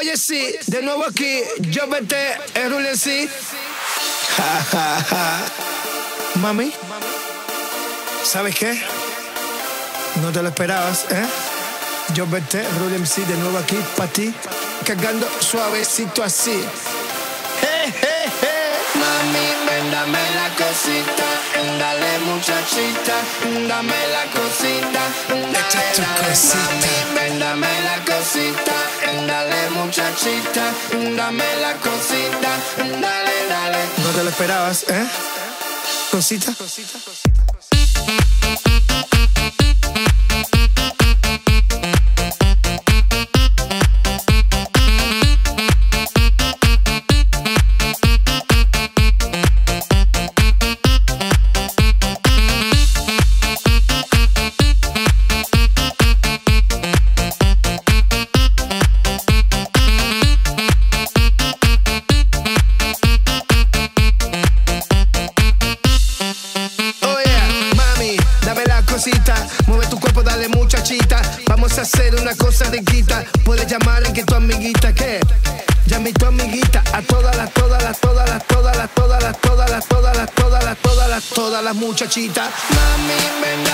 Oye, sí, de nuevo aquí, yo vete, el sí. Mami, ¿sabes qué? No te lo esperabas, ¿eh? Yo vete, Rule MC, de nuevo aquí, para ti, cagando suavecito así. Mami, ven, dame la cosita, dale muchachita, dame la cosita, tu dale, cosita. Dame la cosita, dale muchachita, dame la cosita, dale, dale. No te lo esperabas, ¿eh? Cosita. Oh cosita, mueve tu cuerpo, dale muchachita. Vamos a hacer una cosa riquita. Puedes llamar en que tu amiguita, ¿qué? Llame tu amiguita a todas las, todas las, todas las, todas las, todas las, todas las, todas las, todas las, todas las, todas las muchachitas. Mami, ven,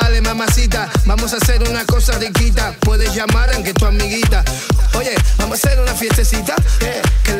dale mamacita. Vamos a hacer una cosa riquita. Puedes llamar aunque tu amiguita. Oye, vamos a hacer una fiestecita. eh, que